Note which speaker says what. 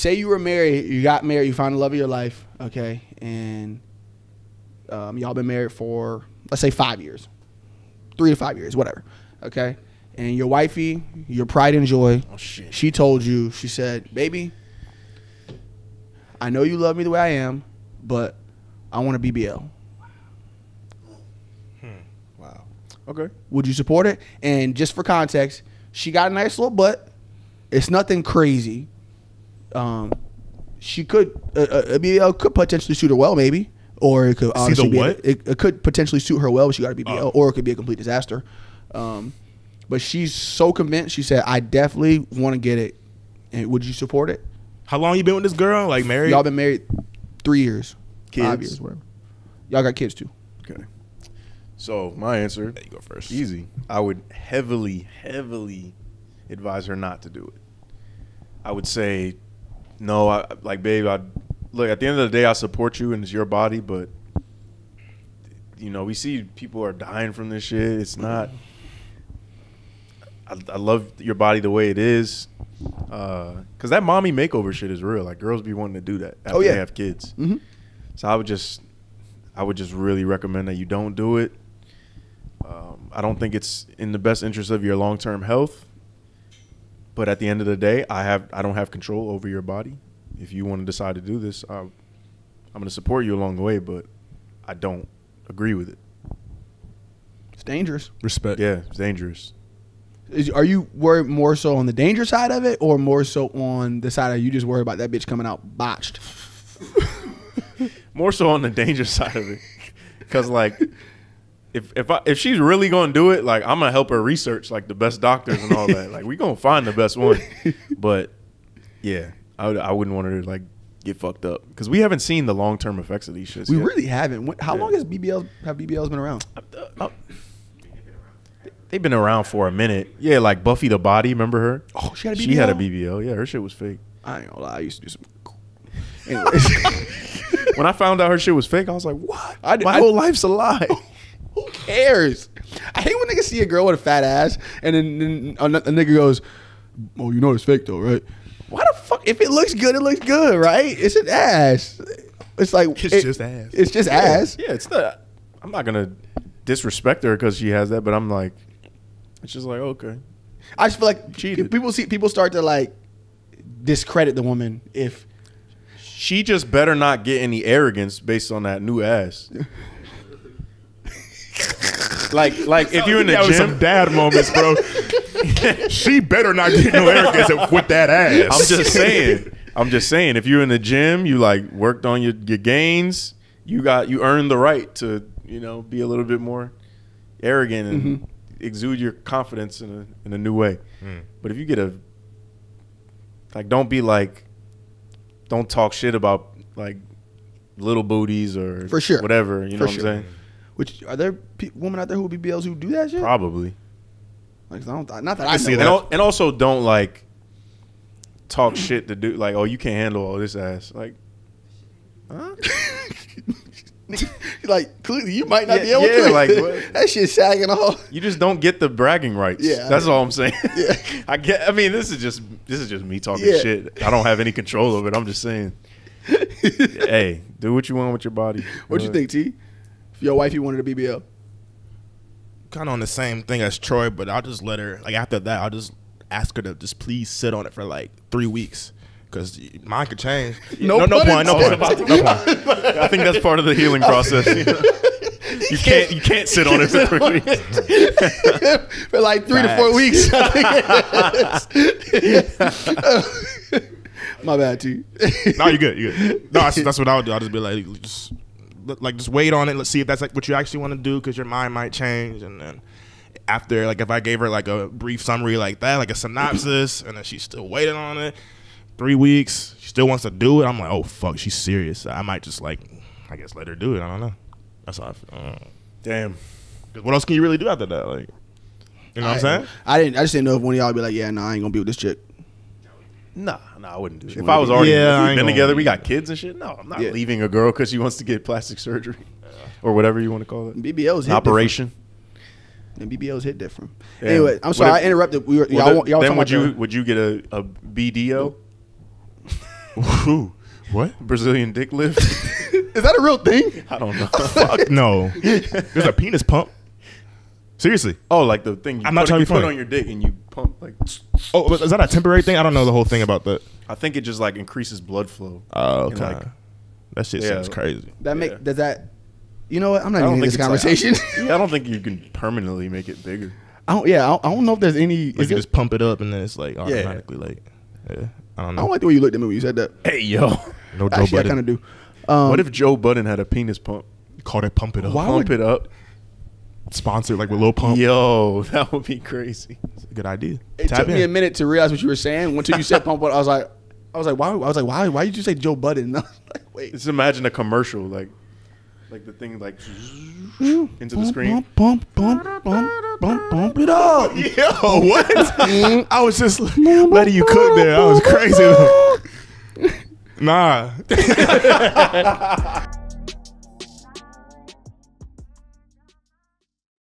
Speaker 1: say you were married, you got married, you found the love of your life, okay, and um, y'all been married for let's say five years, three to five years, whatever, okay, and your wifey, your pride and joy,
Speaker 2: Oh shit.
Speaker 1: she told you, she said, baby, I know you love me the way I am, but I want a BBL. Hmm.
Speaker 2: Wow. Okay.
Speaker 1: Would you support it? And just for context, she got a nice little butt. It's nothing crazy. Um, she could uh, uh, a BBL could potentially suit her well, maybe, or it could honestly be a-
Speaker 3: what?
Speaker 1: it, it could potentially suit her well. But she got a BBL,
Speaker 3: Oh.
Speaker 1: or it could be a complete disaster. Um, but she's so convinced. She said, "I definitely want to get it." And would you support it?
Speaker 3: How long you been with this girl? Like married?
Speaker 1: Y'all been married three years, five
Speaker 2: Kids?
Speaker 1: years, whatever. Y'all got kids too.
Speaker 2: Okay. So my answer,
Speaker 3: There you go first.
Speaker 2: easy. I would heavily, heavily advise her not to do it. I would say, no. I like, babe. I look at the end of the day, I support you and it's your body, but you know, we see people are dying from this shit. It's not. I, I love your body the way it is, because that mommy makeover shit is real. Like girls be wanting to do that after
Speaker 1: Oh, yeah.
Speaker 2: they have kids.
Speaker 1: Mm-hmm.
Speaker 2: So I would just, I would just really recommend that you don't do it. Um, I don't think it's in the best interest of your long term health. But at the end of the day, I have I don't have control over your body. If you want to decide to do this, I, I'm going to support you along the way. But I don't agree with it.
Speaker 1: It's dangerous.
Speaker 3: Respect.
Speaker 2: Yeah, it's dangerous.
Speaker 1: Is, are you worried more so on the danger side of it, or more so on the side of you just worried about that bitch coming out botched?
Speaker 2: More so on the danger side of it, because like. If if I, if she's really gonna do it, like I'm gonna help her research like the best doctors and all that. Like we gonna find the best one. But yeah, I would, I wouldn't want her to like get fucked up because we haven't seen the long term effects of these shits.
Speaker 1: We
Speaker 2: yet.
Speaker 1: really haven't. When- How
Speaker 2: Yeah.
Speaker 1: long has BBL have BBLs been around?
Speaker 2: Uh, uh, They've been around for a minute. Yeah, like Buffy the Body. Remember her?
Speaker 1: Oh, she had a BBL.
Speaker 2: She had a
Speaker 1: BBL?
Speaker 2: Yeah, her shit was fake.
Speaker 1: I ain't gonna lie. I used to do some. Anyways,
Speaker 2: When I found out her shit was fake, I was like, "What?
Speaker 1: I
Speaker 2: My whole life's a lie."
Speaker 1: cares? I hate when niggas see a girl with a fat ass and then, then a, a nigga goes, "Oh, you know it's fake though, right?" Why the fuck? If it looks good, it looks good, right? It's an ass. It's like
Speaker 3: It's
Speaker 1: it-
Speaker 3: just ass.
Speaker 1: It's just ass.
Speaker 2: Yeah, it's not. I'm not gonna disrespect her because she has that, but I'm like, it's just like okay.
Speaker 1: I just feel like
Speaker 2: Cheated.
Speaker 1: people see people start to like discredit the woman if
Speaker 2: She just better not get any arrogance based on that new ass. like, like if you're in the
Speaker 3: that was
Speaker 2: gym,
Speaker 3: some dad moments, bro. she better not get no arrogance with that ass.
Speaker 2: I'm just saying. I'm just saying. If you're in the gym, you like worked on your, your gains. You got you earned the right to you know be a little bit more arrogant and
Speaker 1: Mm-hmm.
Speaker 2: exude your confidence in a in a new way.
Speaker 3: Mm.
Speaker 2: But if you get a like, don't be like, don't talk shit about like little booties or
Speaker 1: For sure.
Speaker 2: whatever. You
Speaker 1: For
Speaker 2: know
Speaker 1: sure.
Speaker 2: what I'm saying?
Speaker 1: Which are there pe- women out there who would be BBLs who do that shit?
Speaker 2: Probably.
Speaker 1: Like, I don't, not that I, know.
Speaker 3: see
Speaker 1: of.
Speaker 2: And, and also don't like talk shit to do like, oh, you can't handle all this ass. Like, huh?
Speaker 1: like clearly you might not
Speaker 2: Yeah,
Speaker 1: be able
Speaker 2: yeah,
Speaker 1: to.
Speaker 2: like, what?
Speaker 1: that shit sagging off.
Speaker 2: You just don't get the bragging rights.
Speaker 1: Yeah.
Speaker 2: that's all I'm saying.
Speaker 1: Yeah.
Speaker 2: I get. I mean, this is just this is just me talking
Speaker 1: Yeah.
Speaker 2: shit. I don't have any control of it. I'm just saying. hey, do what you want with your body.
Speaker 1: What you
Speaker 2: Uh,
Speaker 1: think, T? If your wife you wanted a BBL,
Speaker 3: kind of on the same thing as Troy, but I'll just let her. Like after that, I'll just ask her to just please sit on it for like three weeks, because mine could change.
Speaker 1: No
Speaker 3: no, no point, no point,
Speaker 1: intended.
Speaker 3: no point.
Speaker 2: I think that's part of the healing process. you can't you can't sit on it for three weeks.
Speaker 1: for like three to four weeks. I think. My bad, T.
Speaker 3: No, you're good, You're good. No, that's, that's what I would do. I'll just be like, just like just wait on it. Let's see if that's like what you actually want to do, because your mind might change, and then. After, like, if I gave her like a brief summary like that, like a synopsis, and then she's still waiting on it, three weeks, she still wants to do it. I'm like, oh fuck, she's serious. I might just like, I guess let her do it. I don't know. That's how I feel. I.
Speaker 2: Damn.
Speaker 3: what else can you really do after that? Like, you know what I'm saying?
Speaker 1: I didn't. I just didn't know if one of y'all would be like, "Yeah, no, I ain't gonna be with this chick."
Speaker 2: Nah, nah, I wouldn't do it. If I was already
Speaker 3: Yeah, I
Speaker 2: we've been together, we got kids and shit. No, I'm not
Speaker 1: Yeah.
Speaker 2: leaving a girl because she wants to get plastic surgery or whatever you want to call it.
Speaker 1: BBLs hit
Speaker 2: operation.
Speaker 1: different. And BBLs hit different.
Speaker 2: Yeah.
Speaker 1: Anyway, I'm sorry
Speaker 2: if-
Speaker 1: I interrupted. We were
Speaker 2: Well,
Speaker 1: y'all,
Speaker 2: then
Speaker 1: y'all
Speaker 2: then would you
Speaker 1: the-
Speaker 2: would you get a, a BDO?
Speaker 3: Ooh, what?
Speaker 2: Brazilian dick lift.
Speaker 1: Is that a real thing?
Speaker 2: I don't know.
Speaker 3: Fuck no. There's a penis pump. Seriously.
Speaker 2: Oh, like the thing you,
Speaker 3: I'm not
Speaker 2: put,
Speaker 3: trying
Speaker 2: you
Speaker 3: to be
Speaker 2: put
Speaker 3: funny.
Speaker 2: on your dick and you pump like.
Speaker 3: Oh, but is that a temporary thing? I don't know the whole thing about that.
Speaker 2: I think it just like increases blood flow.
Speaker 3: Oh,
Speaker 2: And,
Speaker 3: okay.
Speaker 2: like,
Speaker 3: that shit
Speaker 2: Yeah.
Speaker 3: seems crazy.
Speaker 1: That make
Speaker 2: Yeah.
Speaker 1: does that? You know what? I'm not even
Speaker 2: don't
Speaker 1: in
Speaker 2: think
Speaker 1: this
Speaker 2: it's like-
Speaker 1: conversation.
Speaker 2: yeah, I don't think you can permanently make it bigger.
Speaker 1: I don't. Yeah, I don't, I don't know if there's any.
Speaker 3: Like you
Speaker 1: it,
Speaker 3: just pump it up and then it's like automatically like, yeah. I don't know.
Speaker 1: I don't like the way you looked at me when you said that.
Speaker 2: Hey yo,
Speaker 3: no Joe
Speaker 1: Actually, I kind of do. Um,
Speaker 2: what if Joe Budden had a penis pump?
Speaker 3: Call it pump it up.
Speaker 1: Why
Speaker 2: Pump
Speaker 1: would-
Speaker 2: it up.
Speaker 3: Sponsored like with Lil Pump.
Speaker 2: Yo, that would be crazy.
Speaker 3: A good idea.
Speaker 1: It
Speaker 3: Tap
Speaker 1: took me a minute to realize what you were saying. Until you said pump, I was like, I was like, why? I was like, why? Why did you say Joe Budden? I was like, wait.
Speaker 2: Just imagine a commercial like, like the thing like into the screen.
Speaker 1: Pump, pump, pump, pump, pump, pump it up.
Speaker 3: Yo, what? I was just letting you cook there. I was crazy. nah.